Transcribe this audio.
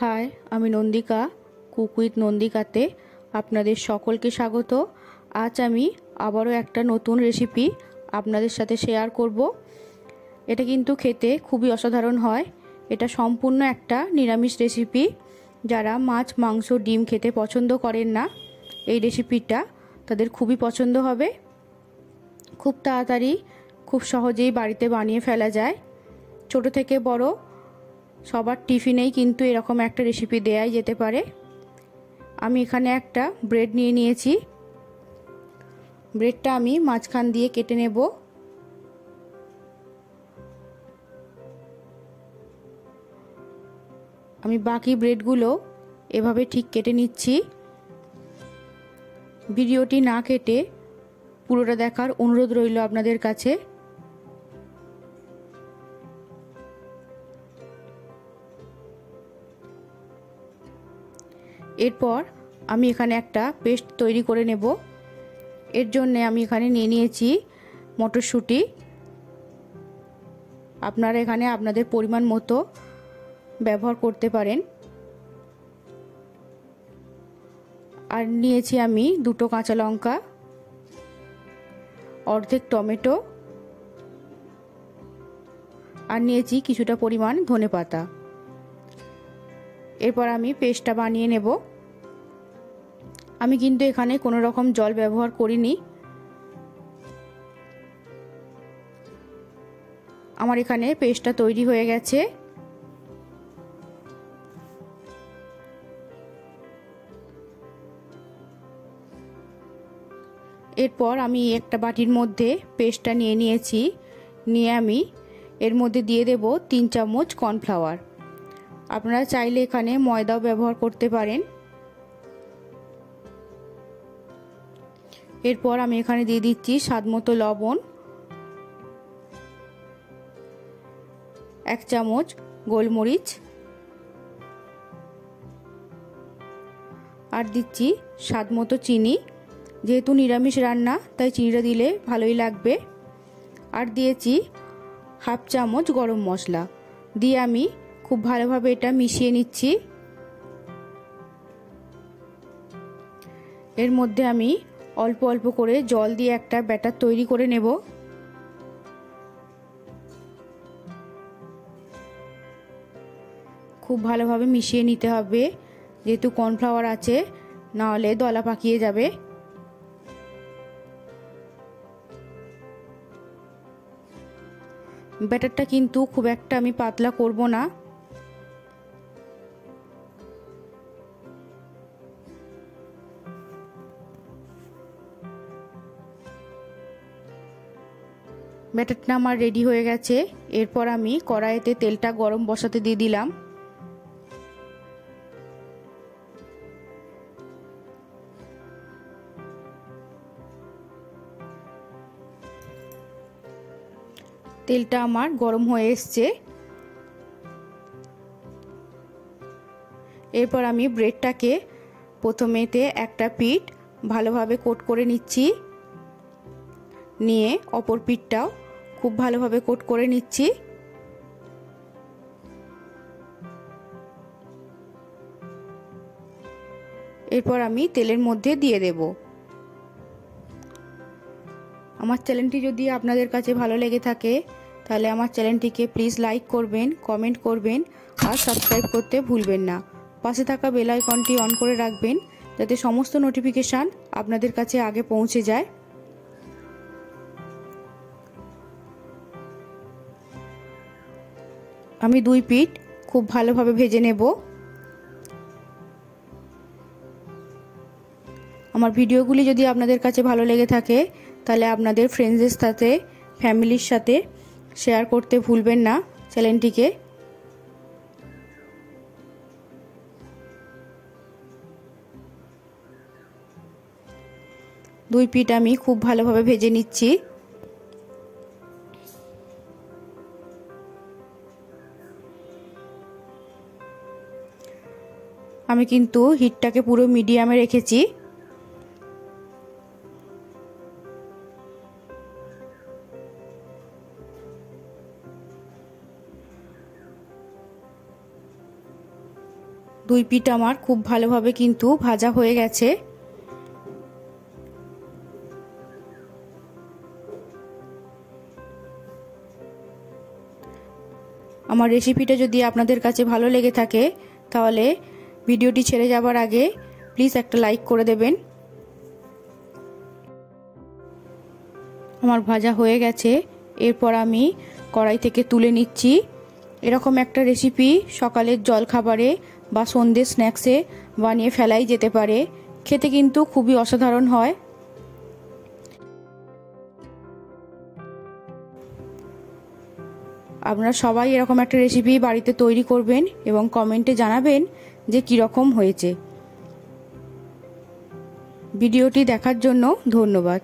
High, আমি Nandika cook with নন্দিকাতে আপনাদের সকলকে স্বাগত। আজ আমি আবারও একটা নতুন রেসিপি আপনাদের সাথে শেয়ার করব। এটা কিন্তু খেতে খুবই অসাধারণ হয়। এটা সম্পূর্ণ একটা নিরামিষ রেসিপি যারা মাছ, মাংস, ডিম খেতে পছন্দ করেন না, এই রেসিপিটা তাদের খুবই পছন্দ হবে। খুব তাড়াতাড়ি, খুব সহজেই বাড়িতে বানিয়ে ফেলা যায়। ছোট থেকে বড় সবার টিফিনেই কিন্তু এরকম একটা রেসিপি দেয়াই যেতে পারে। আমি এখানে একটা ব্রেড নিয়ে নিয়েছি। ব্রেডটা আমি মাঝখান দিয়ে কেটে নেব। আমি বাকি ব্রেডগুলো এভাবে ঠিক কেটে নিচ্ছি। ভিডিওটি না কেটে পুরোটা দেখার অনুরোধ রইল আপনাদের কাছে। এরপর আমি এখানে একটা পেস্ট তৈরি করে নেব। এর জন্যে আমি এখানে নিয়ে নিয়েছি মটরশুঁটি। আপনারা এখানে আপনাদের পরিমাণ মতো ব্যবহার করতে পারেন। আর নিয়েছি আমি দুটো কাঁচা লঙ্কা, অর্ধেক টমেটো, আর নিয়েছি কিছুটা পরিমাণ ধনে পাতা এরপর আমি পেস্টটা বানিয়ে নেব। আমি কিন্তু এখানে কোনো রকম জল ব্যবহার করিনি। আমার এখানে পেস্টটা তৈরি হয়ে গেছে। এরপর আমি একটা বাটির মধ্যে পেস্টটা নিয়ে নিয়েছি। নিয়ে আমি এর মধ্যে দিয়ে দেব তিন চামচ কর্নফ্লাওয়ার। আপনারা চাইলে এখানে ময়দাও ব্যবহার করতে পারেন। এরপর আমি এখানে দিয়ে দিচ্ছি স্বাদ মতো লবণ, এক চামচ গোলমরিচ, আর দিচ্ছি স্বাদ মতো চিনি। যেহেতু নিরামিষ রান্না, তাই চিনিটা দিলে ভালোই লাগবে। আর দিয়েছি হাফ চামচ গরম মশলা। দিয়ে আমি খুব ভালোভাবে এটা মিশিয়ে নিচ্ছি। এর মধ্যে আমি অল্প অল্প করে জল দিয়ে একটা ব্যাটার তৈরি করে নেব। খুব ভালোভাবে মিশিয়ে নিতে হবে। যেহেতু কর্নফ্লাওয়ার আছে, নাহলে দলা পাকিয়ে যাবে। ব্যাটারটা কিন্তু খুব একটা আমি পাতলা করব না। ব্যাটারটা আমার রেডি হয়ে গেছে। এরপর আমি কড়াইতে তেলটা গরম বসাতে দিয়ে দিলাম। তেলটা আমার গরম হয়ে এসছে। এরপর আমি ব্রেডটাকে প্রথমেতে একটা পিঠ ভালোভাবে কোট করে নিচ্ছি। নিয়ে অপর পিঠটাও খুব ভালোভাবে কোট করে নিচ্ছি। এরপর আমি তেলের মধ্যে দিয়ে দেব। আমার চ্যানেলটি যদি আপনাদের কাছে ভালো লেগে থাকে, তাহলে আমার চ্যানেলটিকে প্লিজ লাইক করবেন, কমেন্ট করবেন, আর সাবস্ক্রাইব করতে ভুলবেন না। পাশে থাকা বেল আইকনটি অন করে রাখবেন, যাতে সমস্ত নোটিফিকেশান আপনাদের কাছে আগে পৌঁছে যায়। আমি দুই পিঠ খুব ভালোভাবে ভেজে নেব। আমার ভিডিওগুলি যদি আপনাদের কাছে ভালো লেগে থাকে, তাহলে আপনাদের ফ্রেন্ডসের সাথে ফ্যামিলির সাথে শেয়ার করতে ভুলবেন না চ্যানেলটিকে দুই পিঠ আমি খুব ভালোভাবে ভেজে নিচ্ছি। আমি কিন্তু হিটটাকে পুরো মিডিয়ামে রেখেছি। দুই পিঠ আমার খুব ভালোভাবে কিন্তু ভাজা হয়ে গেছে। আমার রেসিপিটা যদি আপনাদের কাছে ভালো লেগে থাকে, তাহলে ভিডিওটি ছেড়ে যাবার আগে প্লিজ একটা লাইক করে দেবেন। আমার ভাজা হয়ে গেছে। এরপর আমি কড়াই থেকে তুলে নিচ্ছি। এরকম একটা রেসিপি সকালের জলখাবারে বা সন্ধ্যে স্ন্যাক্সে বানিয়ে ফেলাই যেতে পারে। খেতে কিন্তু খুবই অসাধারণ হয়। আপনারা সবাই এরকম একটা রেসিপি বাড়িতে তৈরি করবেন এবং কমেন্টে জানাবেন যে কীরকম হয়েছে। ভিডিওটি দেখার জন্য ধন্যবাদ।